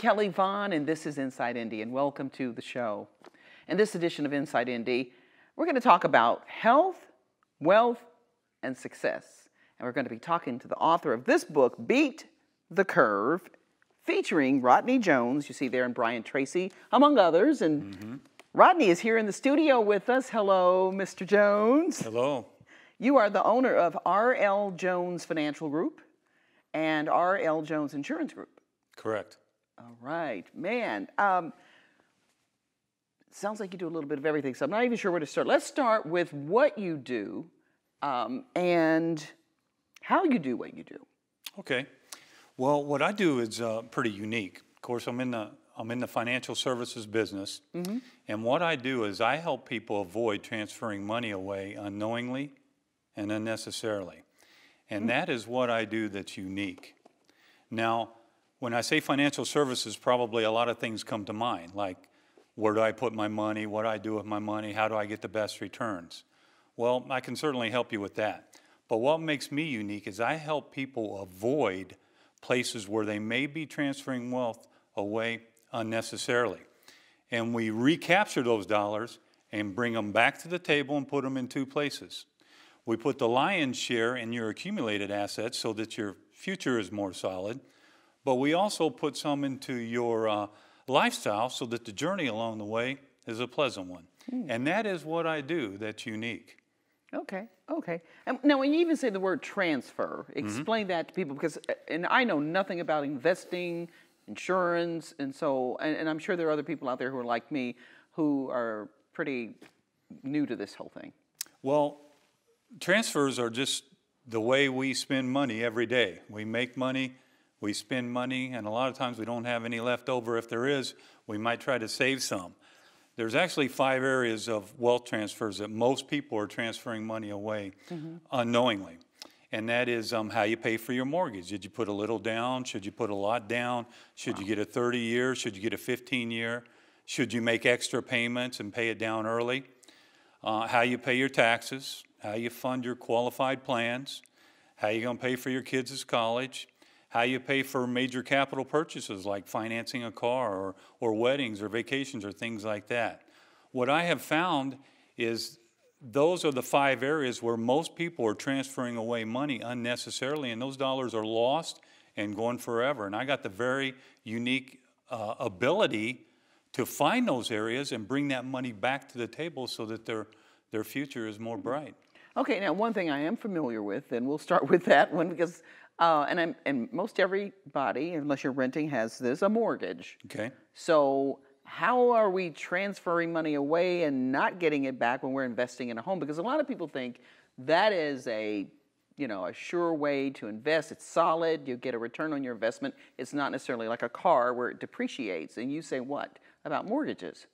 Kelly Vaughn, and this is Inside Indy, and welcome to the show. In this edition of Inside Indy, we're going to talk about health, wealth, and success. And we're going to be talking to the author of this book, Beat the Curve, featuring Rodney Jones, you see there, and Brian Tracy, among others. And mm-hmm. Rodney is here in the studio with us. Hello, Mr. Jones. Hello. You are the owner of R.L. Jones Financial Group and R.L. Jones Insurance Group. Correct. All right, man. Um, sounds like you do a little bit of everything, so I'm not even sure where to start. Let's start with what you do um, and how you do what you do. Okay. Well, what I do is uh, pretty unique. Of course, I'm in the I'm in the financial services business, mm-hmm. and what I do is I help people avoid transferring money away unknowingly and unnecessarily, and mm-hmm. that is what I do that's unique. Now, when I say financial services, probably a lot of things come to mind, like where do I put my money, what do I do with my money, how do I get the best returns. Well, I can certainly help you with that. But what makes me unique is I help people avoid places where they may be transferring wealth away unnecessarily. And we recapture those dollars and bring them back to the table and put them in two places. We put the lion's share in your accumulated assets so that your future is more solid, but we also put some into your uh, lifestyle so that the journey along the way is a pleasant one. Mm. And that is what I do that's unique. Okay, okay. And now, when you even say the word transfer, mm-hmm. explain mm-hmm. that to people because, uh, and I know nothing about investing, insurance, and so, and, and, I'm sure there are other people out there who are like me who are pretty new to this whole thing. Well, transfers are just the way we spend money every day. We make money, we spend money, and a lot of times we don't have any left over. If there is, we might try to save some. There's actually five areas of wealth transfers that most people are transferring money away mm-hmm. unknowingly. And that is um, how you pay for your mortgage. Did you put a little down? Should you put a lot down? Should wow. you get a 30 year? Should you get a 15 year? Should you make extra payments and pay it down early? Uh, how you pay your taxes, how you fund your qualified plans, how you going to pay for your kids' college, how you pay for major capital purchases like financing a car or, or weddings or vacations or things like that. What I have found is those are the five areas where most people are transferring away money unnecessarily, and those dollars are lost and gone forever. And I got the very unique uh, ability to find those areas and bring that money back to the table so that their, their future is more bright. Okay, now one thing I am familiar with, and we'll start with that one because uh, and, I'm, and most everybody, unless you're renting, has this a mortgage. Okay. So how are we transferring money away and not getting it back when we're investing in a home? Because a lot of people think that is a you know a sure way to invest. It's solid. You get a return on your investment. It's not necessarily like a car where it depreciates. And you say what about mortgages?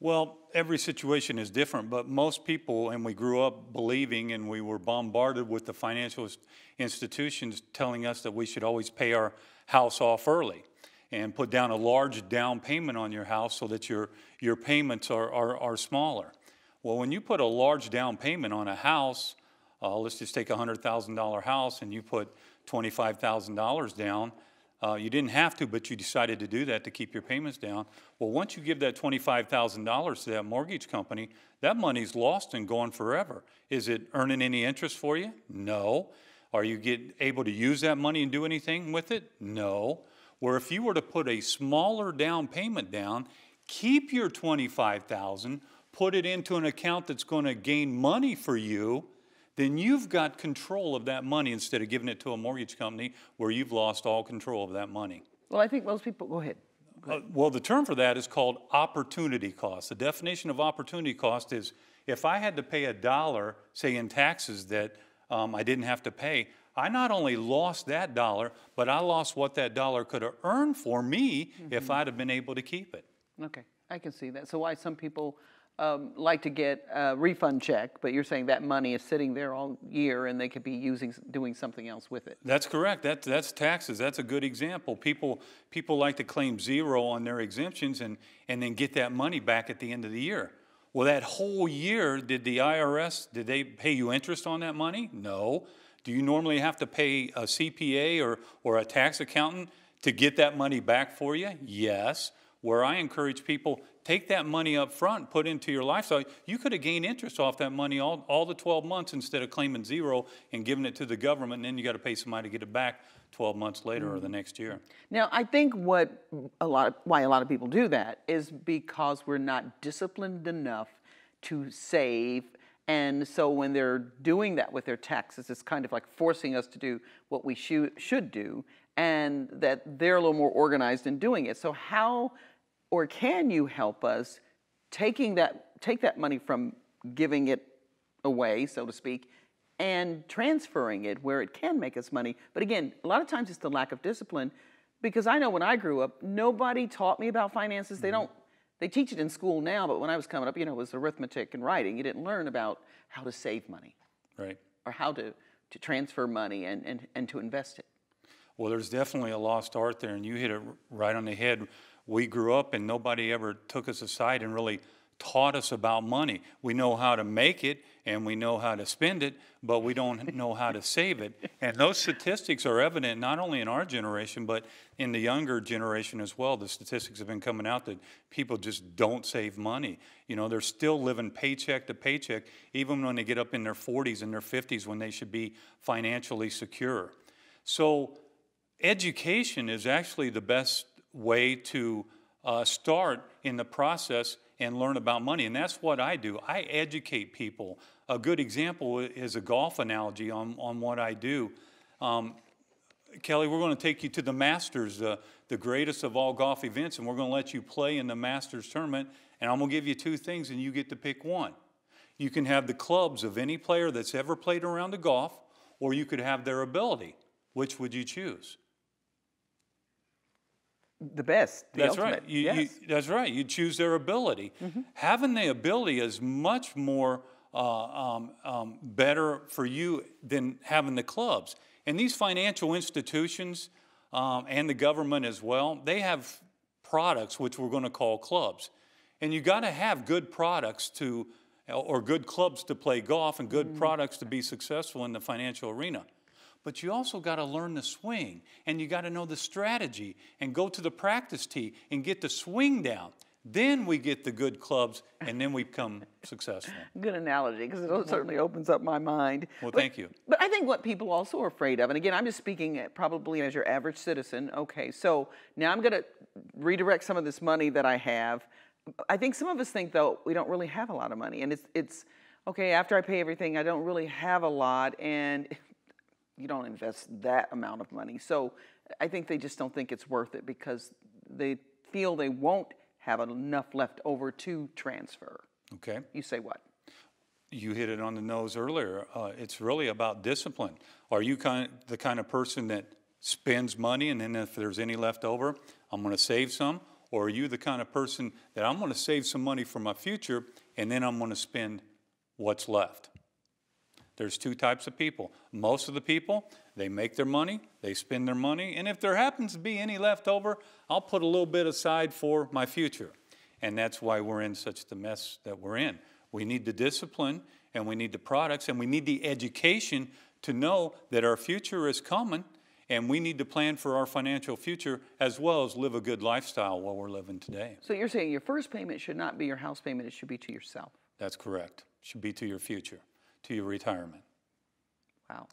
Well, every situation is different, but most people, and we grew up believing and we were bombarded with the financial institutions telling us that we should always pay our house off early and put down a large down payment on your house so that your, your payments are, are, are smaller. Well, when you put a large down payment on a house, uh, let's just take a $100,000 house and you put $25,000 down, uh, you didn't have to, but you decided to do that to keep your payments down. Well, once you give that $25,000 to that mortgage company, that money's lost and gone forever. Is it earning any interest for you? No. Are you get, able to use that money and do anything with it? No. Where if you were to put a smaller down payment down, keep your 25,000, put it into an account that's going to gain money for you, then you've got control of that money instead of giving it to a mortgage company where you've lost all control of that money. Well, I think most people, go ahead. Go ahead. Uh, well, the term for that is called opportunity cost. The definition of opportunity cost is if I had to pay a dollar, say in taxes that um, I didn't have to pay, I not only lost that dollar, but I lost what that dollar could have earned for me mm-hmm. if I'd have been able to keep it. Okay, I can see that. So why some people um, like to get a refund check, but you're saying that money is sitting there all year and they could be using doing something else with it. That's correct. That, that's taxes. That's a good example. People people like to claim zero on their exemptions and, and then get that money back at the end of the year. Well, that whole year, did the IRS, did they pay you interest on that money? No. Do you normally have to pay a CPA or, or a tax accountant To get that money back for you? Yes. Where I encourage people, take that money up front, put into your lifestyle. You could have gained interest off that money all, all the 12 months instead of claiming zero and giving it to the government, and then you got to pay somebody to get it back 12 months later or the mm-hmm. next year. Now, I think what a lot of, why a lot of people do that is because we're not disciplined enough to save. And so when they're doing that with their taxes, it's kind of like forcing us to do what we should should do, and that they're a little more organized in doing it. So how or can you help us taking that take that money from giving it away, so to speak, and transferring it where it can make us money. But again, a lot of times it's the lack of discipline because I know when I grew up, nobody taught me about finances. They mm-hmm. don't they teach it in school now, but when I was coming up, you know, it was arithmetic and writing. You didn't learn about how to save money Right. or how to, to transfer money and, and, and to invest it. Well, there's definitely a lost art there, and you hit it right on the head. We grew up, and nobody ever took us aside and really taught us about money. We know how to make it and we know how to spend it, but we don't know how to save it. And those statistics are evident not only in our generation, but in the younger generation as well. The statistics have been coming out that people just don't save money. You know, they're still living paycheck to paycheck, even when they get up in their 40s and their 50s when they should be financially secure. So, education is actually the best way to uh, start in the process and learn about money. And that's what I do. I educate people. A good example is a golf analogy on, on what I do. Um, Kelly, we're going to take you to the Masters, uh, the greatest of all golf events, and we're going to let you play in the Masters tournament. And I'm going to give you two things, and you get to pick one. You can have the clubs of any player that's ever played around the golf, or you could have their ability. Which would you choose? The best. The that's ultimate. right. You, yes. you, that's right. You choose their ability. Having the ability is much more uh, um, um, better for you than having the clubs. And these financial institutions um, and the government as well, they have products which we're going to call clubs. And you got to have good products to, or good clubs to play golf and good products to be successful in the financial arena. But you also got to learn the swing and you got to know the strategy and go to the practice tee and get the swing down. Then we get the good clubs and then we become successful. Good analogy because it certainly opens up my mind. Well, But- thank you. But I think what people also are afraid of, and again, I'm just speaking probably as your average citizen. Okay, so now I'm going to redirect some of this money that I have. I think some of us think though we don't really have a lot of money, and it's it's okay after I pay everything, I don't really have a lot, and you don't invest that amount of money. So I think they just don't think it's worth it because they feel they won't have enough left over to transfer. Okay? You say what? You hit it on the nose earlier. Uh, it's really about discipline. Are you kind the kind of person that spends money and then if there's any left over, I'm going to save some? Or are you the kind of person that I'm going to save some money for my future and then I'm going to spend what's left? There's two types of people. Most of the people, they make their money, they spend their money, and if there happens to be any left over, I'll put a little bit aside for my future. And that's why we're in such the mess that we're in. We need the discipline and we need the products and we need the education to know that our future is coming and we need to plan for our financial future as well as live a good lifestyle while we're living today. So you're saying your first payment should not be your house payment, it should be to yourself. That's correct. Should be to your future, to your retirement. Wow.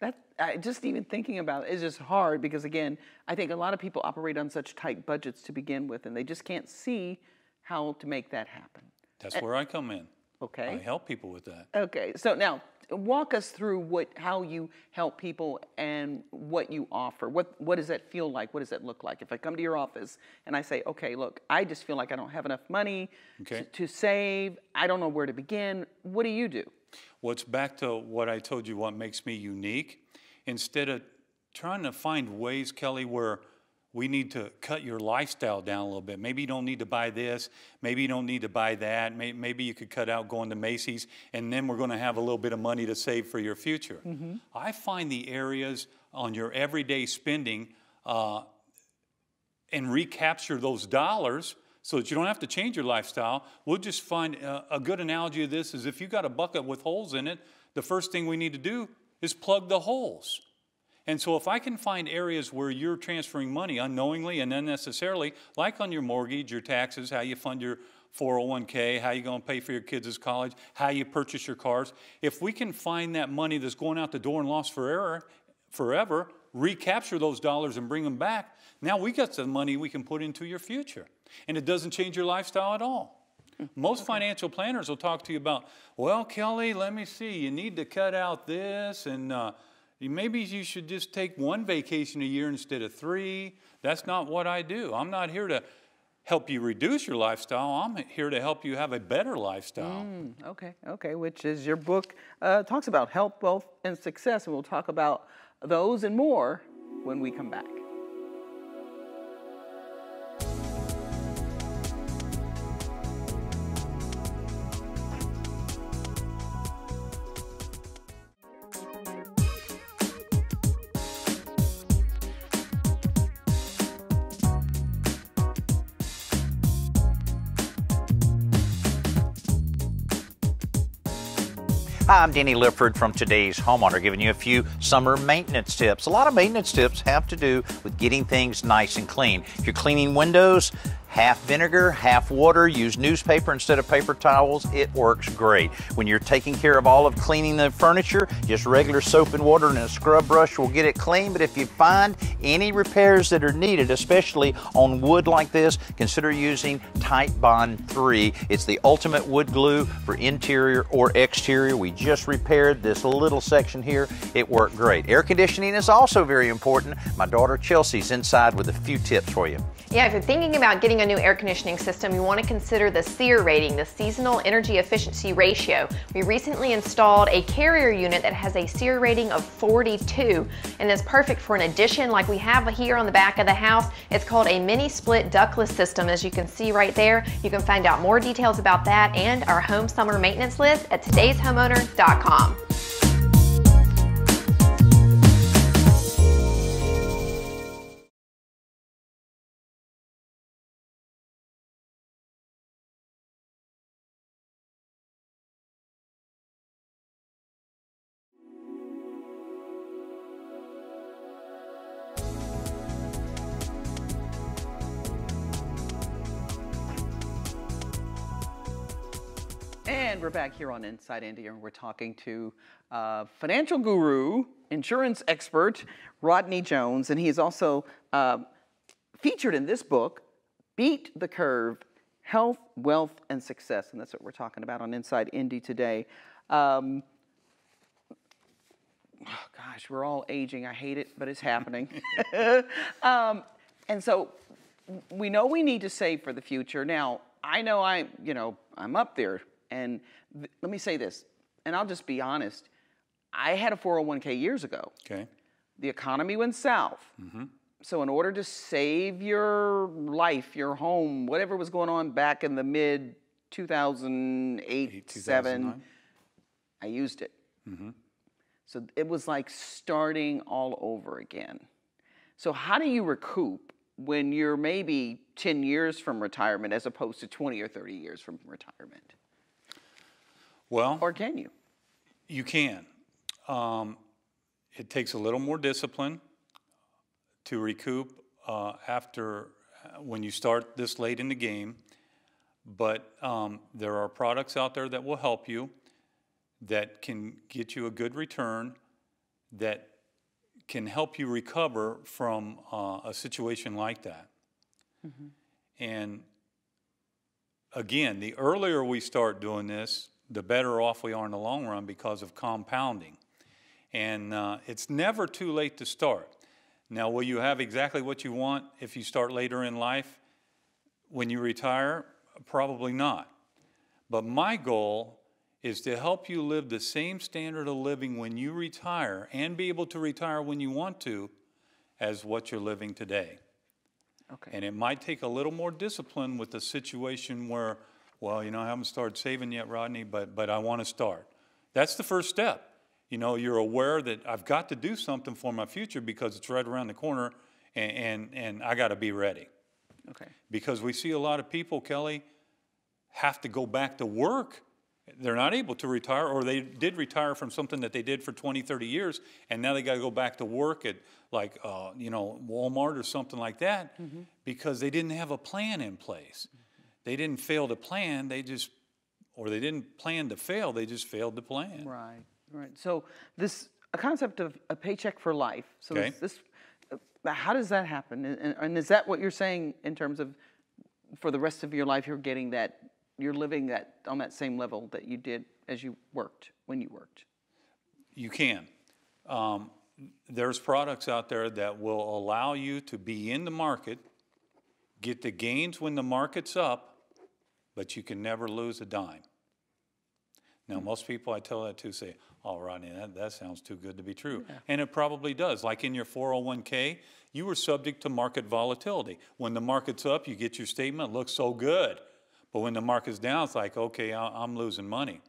That I, just even thinking about it is just hard because again, I think a lot of people operate on such tight budgets to begin with, and they just can't see how to make that happen. That's eh where I come in. Okay. I help people with that. Okay. So now walk us through what how you help people and what you offer. What what does that feel like? What does that look like? If I come to your office and I say, okay, look, I just feel like I don't have enough money Okay. to, to save. I don't know where to begin. What do you do? Well, it's back to what I told you, what makes me unique. Instead of trying to find ways, Kelly, where we need to cut your lifestyle down a little bit. Maybe you don't need to buy this. Maybe you don't need to buy that. Maybe you could cut out going to Macy's, and then we're going to have a little bit of money to save for your future. I find the areas on your everyday spending uh, and recapture those dollars so that you don't have to change your lifestyle. We'll just find a, a good analogy of this is if you've got a bucket with holes in it, the first thing we need to do is plug the holes. And so if I can find areas where you're transferring money unknowingly and unnecessarily, like on your mortgage, your taxes, how you fund your 401k, how you're going to pay for your kids' college, how you purchase your cars, if we can find that money that's going out the door and lost forever, forever, recapture those dollars and bring them back, now we got some money we can put into your future. And it doesn't change your lifestyle at all. Most financial planners will talk to you about, well, Kelly, let me see, you need to cut out this, and uh, maybe you should just take one vacation a year instead of three. That's not what I do. I'm not here to help you reduce your lifestyle. I'm here to help you have a better lifestyle. Mm, okay, okay, which is your book uh, talks about health, wealth, and success, and we'll talk about those and more when we come back. Hi, I'm Danny Lipford from today's homeowner, giving you a few summer maintenance tips. A lot of maintenance tips have to do with getting things nice and clean. If you're cleaning windows, half vinegar, half water, use newspaper instead of paper towels. It works great. When you're taking care of all of cleaning the furniture, just regular soap and water and a scrub brush will get it clean. But if you find any repairs that are needed, especially on wood like this, consider using Titebond 3. It's the ultimate wood glue for interior or exterior. We just repaired this little section here. It worked great. Air conditioning is also very important. My daughter Chelsea's inside with a few tips for you. Yeah, if you're thinking about getting a new air conditioning system, you want to consider the SEER rating, the Seasonal Energy Efficiency Ratio. We recently installed a carrier unit that has a SEER rating of 42 and is perfect for an addition like we have here on the back of the house. It's called a mini split ductless system as you can see right there. You can find out more details about that and our home summer maintenance list at today'shomeowner.com. And we're back here on Inside Indy, and we're talking to uh, financial guru, insurance expert, Rodney Jones, and he's also uh, featured in this book, Beat the Curve Health, Wealth, and Success. And that's what we're talking about on Inside Indy today. Um, oh gosh, we're all aging. I hate it, but it's happening. um, and so we know we need to save for the future. Now, I know I, you know, I'm up there and th- let me say this, and I'll just be honest. I had a 401k years ago. Okay. The economy went south. So, in order to save your life, your home, whatever was going on back in the mid 2008, 7, I used it. So, it was like starting all over again. So, how do you recoup when you're maybe 10 years from retirement as opposed to 20 or 30 years from retirement? Well, Or can you? you can. Um, it takes a little more discipline to recoup uh, after uh, when you start this late in the game. But um, there are products out there that will help you that can get you a good return that can help you recover from uh, a situation like that. And again, the earlier we start doing this, the better off we are in the long run because of compounding. And uh, it's never too late to start. Now, will you have exactly what you want if you start later in life? When you retire? Probably not. But my goal is to help you live the same standard of living when you retire and be able to retire when you want to as what you're living today. Okay. And it might take a little more discipline with the situation where, well, you know, I haven't started saving yet, Rodney, but, but I want to start. That's the first step. You know, you're aware that I've got to do something for my future because it's right around the corner and, and, and I got to be ready. Okay. Because we see a lot of people, Kelly, have to go back to work they're not able to retire, or they did retire from something that they did for 20, 30 years, and now they got to go back to work at like, uh, you know, Walmart or something like that because they didn't have a plan in place. They didn't fail to plan, they just, or they didn't plan to fail, they just failed to plan. Right, right. So this a concept of a paycheck for life. So Okay. this, this uh, how does that happen? And, and- and is that what you're saying in terms of for the rest of your life you're getting that you're living that on that same level that you did as you worked when you worked? You can. Um, there's products out there that will allow you to be in the market, get the gains when the market's up, but you can never lose a dime. Now, hmm. most people I tell that to say, oh, Rodney, that, that sounds too good to be true. And it probably does. Like in your 401k, you were subject to market volatility. When the market's up, you get your statement, looks so good. But when the market's down, it's like, okay, I'm losing money.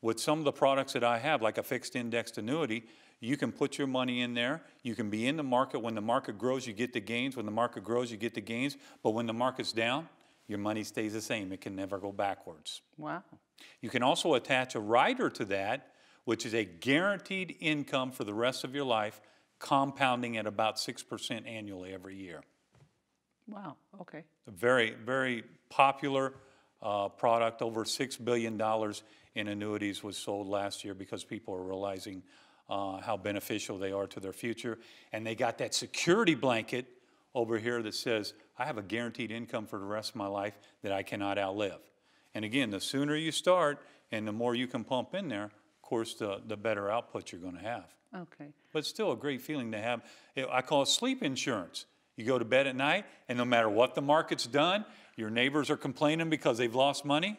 With some of the products that I have, like a fixed indexed annuity, you can put your money in there. You can be in the market. When the market grows, you get the gains. When the market grows, you get the gains. But when the market's down, your money stays the same. It can never go backwards. Wow. You can also attach a rider to that, which is a guaranteed income for the rest of your life, compounding at about 6% annually every year. Wow. Okay. A very, very popular uh, product. Over $6 billion in annuities was sold last year because people are realizing uh, how beneficial they are to their future. And they got that security blanket over here that says, I have a guaranteed income for the rest of my life that I cannot outlive. And again, the sooner you start and the more you can pump in there, of course, the, the better output you're going to have. Okay. But still a great feeling to have. I call it sleep insurance. You go to bed at night, and no matter what the market's done, your neighbors are complaining because they've lost money.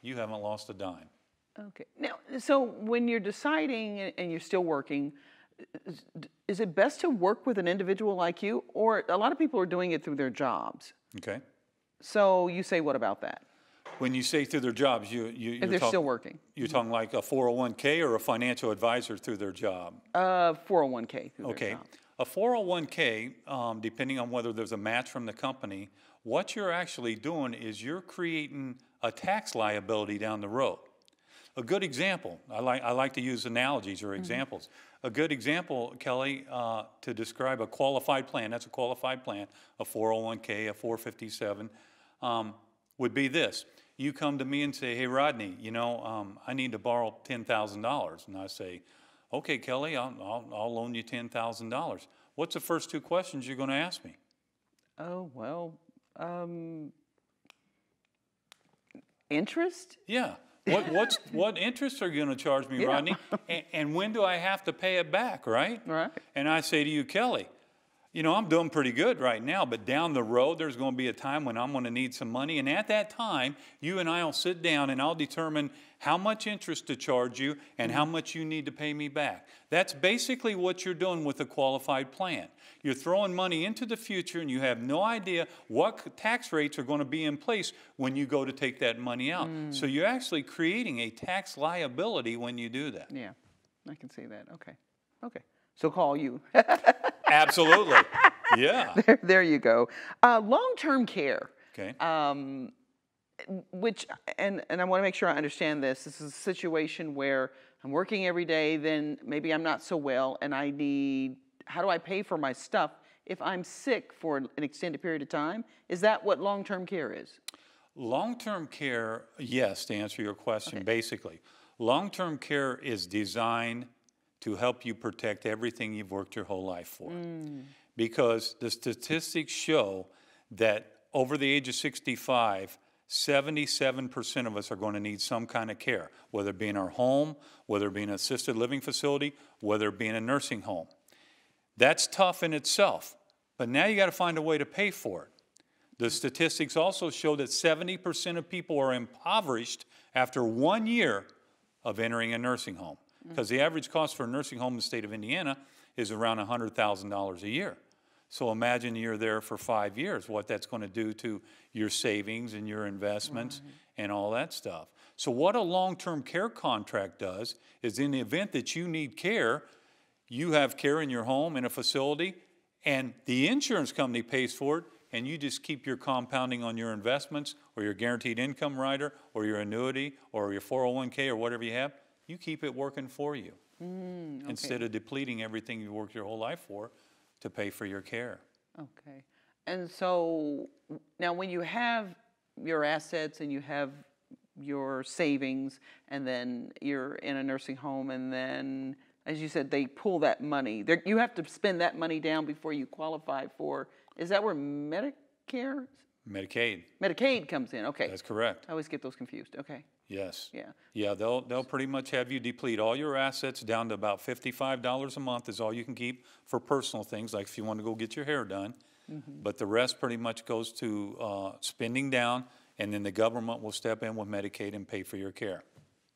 You haven't lost a dime. Okay. Now, so when you're deciding and- and you're still working, is- it best to work with an individual like you, or a lot of people are doing it through their jobs? Okay. So you say, what about that? When you say through their jobs, you you If they're talk- still working, You're talking like a 401k or a financial advisor through their job. uh, 401k through Okay. their job. A 401k, um, depending on whether there's a match from the company, what you're actually doing is you're creating a tax liability down the road. A good example, I like, I like to use analogies or examples. A good example, Kelly, uh, to describe a qualified plan, that's a qualified plan, a 401k, a 457, um, would be this. You come to me and say, hey, Rodney, you know, um, I need to borrow $10,000. And I say, okay, Kelly, I'll, I'll, I'll loan you $10,000. What's the first two questions you're going to ask me? Oh, well, um, interest? Yeah. What, what's, what interest are you going to charge me, Yeah. Rodney? And, and when do I have to pay it back, right? Right. And I say to you, Kelly, you know, I'm doing pretty good right now, but down the road, there's going to be a time when I'm going to need some money. And at that time, you and I will sit down and I'll determine how much interest to charge you and how mm-hmm. much you need to pay me back. That's basically what you're doing with a qualified plan. You're throwing money into the future and you have no idea what tax rates are going to be in place when you go to take that money out. Mm. So you're actually creating a tax liability when you do that. Yeah, I can see that. Okay. Okay. So call you. Absolutely. Yeah. there, there you go. Uh, long-term care. Okay. um, which and and I want to make sure I understand this. This is a situation where I'm working every day, then maybe I'm not so well, and I need. How do I pay for my stuff if I'm sick for an extended period of time? Is that what long-term care is? Long-term care, yes, to answer your question, basically. Long-term care is designed to help you protect everything you've worked your whole life for. Mm. Because the statistics show that over the age of 65, 77% of us are going to need some kind of care, whether it be in our home, whether it be in an assisted living facility, whether it be in a nursing home. That's tough in itself, but now you got to find a way to pay for it. The statistics also show that 70% of people are impoverished after one year of entering a nursing home. Mm. Because the average cost for a nursing home in the state of Indiana is around $100,000 a year. So imagine you're there for five years, what that's going to do to your savings and your investments and all that stuff. So, what a long term care contract does is in the event that you need care, you have care in your home in a facility, and the insurance company pays for it, and you just keep your compounding on your investments or your guaranteed income rider or your annuity or your 401k or whatever you have, you keep it working for you mm, instead of depleting everything you worked your whole life for to pay for your care. Okay. And so now when you have your assets and you have your savings and then you're in a nursing home and then as you said they pull that money. There, you have to spend that money down before you qualify for is that where Medicare Medicaid, Medicaid comes in? Okay. that's correct. I always get those confused. Okay. Yes. Yeah. Yeah, they'll, they'll pretty much have you deplete all your assets down to about fifty-five dollars a month is all you can keep for personal things, like if you want to go get your hair done. But the rest pretty much goes to, uh, spending down, and then the government will step in with Medicaid and pay for your care.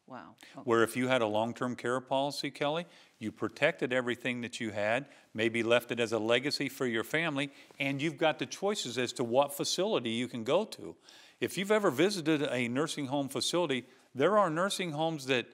Wow. Oh, Where if you had a long-term care policy, Kelly, you protected everything that you had, maybe left it as a legacy for your family, and you've got the choices as to what facility you can go to. If you've ever visited a nursing home facility, there are nursing homes that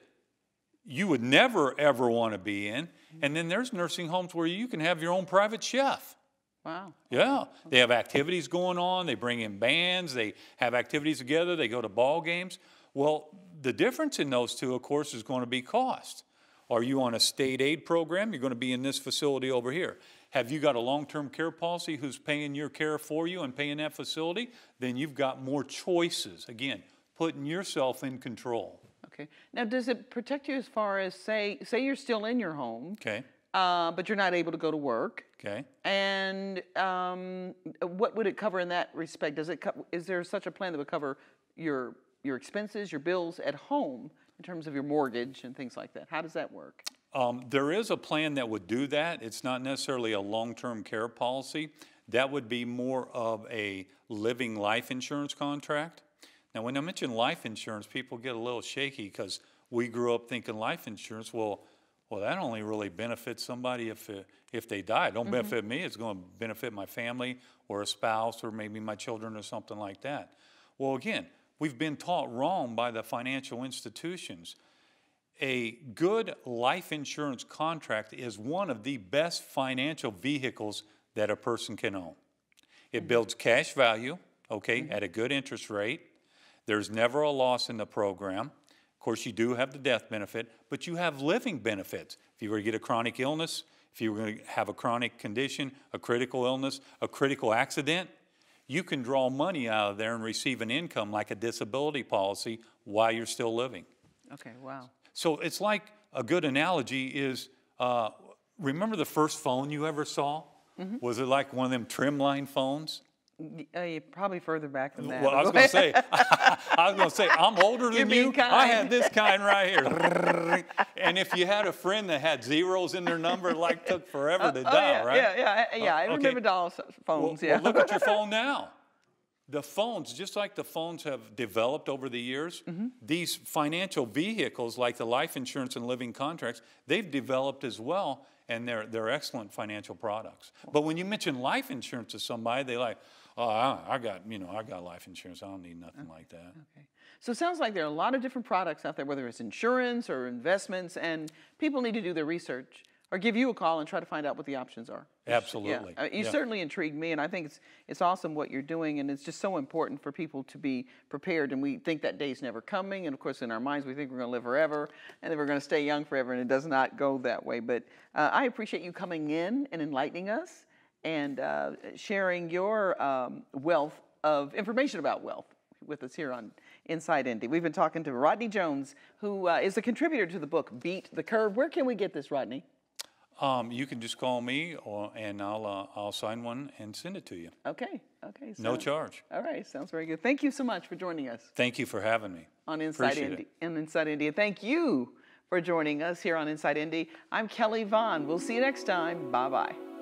you would never ever want to be in, and then there's nursing homes where you can have your own private chef. Wow. Yeah, they have activities going on. They bring in bands. They have activities together. They go to ball games. Well, the difference in those two, of course, is going to be cost. Are you on a state aid program? You're going to be in this facility over here. Have you got a long-term care policy who's paying your care for you and paying that facility? Then you've got more choices. Again, putting yourself in control. Okay. Now, does it protect you as far as say say you're still in your home, Okay. uh, but you're not able to go to work? Okay. And um, what would it cover in that respect? Does it co- is there such a plan that would cover your your expenses, your bills at home in terms of your mortgage and things like that? How does that work? Um, there is a plan that would do that. It's not necessarily a long-term care policy. That would be more of a living life insurance contract. Now, when I mention life insurance, people get a little shaky because we grew up thinking life insurance. Well, well, that only really benefits somebody if it, if they die. It don't benefit me. It's going to benefit my family or a spouse or maybe my children or something like that. Well, again, we've been taught wrong by the financial institutions a good life insurance contract is one of the best financial vehicles that a person can own. It mm-hmm. builds cash value, okay, mm-hmm. at a good interest rate. There's never a loss in the program. Of course, you do have the death benefit, but you have living benefits. If you were to get a chronic illness, if you were going to have a chronic condition, a critical illness, a critical accident, you can draw money out of there and receive an income like a disability policy while you're still living. Okay. Wow. So it's like a good analogy is uh, remember the first phone you ever saw? Was it like one of them trim line phones? Uh, probably further back than that. Well, I was going to say, I was going to say, I'm older than you. I kind. had this kind right here. and if you had a friend that had zeros in their number, it like took forever to Oh, dial, yeah, right? yeah, yeah, I- yeah. I okay. remember Well, phones. well, yeah. look at your phone now. The phones, just like the phones have developed over the years, Mm-hmm. these financial vehicles like the life insurance and living contracts, they've developed as well, and they're, they're excellent financial products. But when you mention life insurance to somebody, they like, oh, I, I got, you know, I got life insurance. I don't need nothing like that. Okay. So it sounds like there are a lot of different products out there, whether it's insurance or investments, and people need to do their research or give you a call and try to find out what the options are. Absolutely. Yeah. You Yeah. certainly intrigued me, and I think it's it's awesome what you're doing, and it's just so important for people to be prepared. And we think that day's never coming, and of course, in our minds, we think we're going to live forever, and then we're going to stay young forever, and it does not go that way. But uh, I appreciate you coming in and enlightening us and uh, sharing your um, wealth of information about wealth with us here on Inside Indy. We've been talking to Rodney Jones, who uh, is a contributor to the book Beat the Curve. Where can we get this, Rodney? Um, you can just call me, or, and I'll, uh, I'll sign one and send it to you. Okay, okay. No charge. All right, sounds very good. Thank you so much for joining us Thank you for having me. on Inside it. On Inside Indy. And thank you for joining us here on Inside Indy. I'm Kelly Vaughn. We'll see you next time. Bye bye.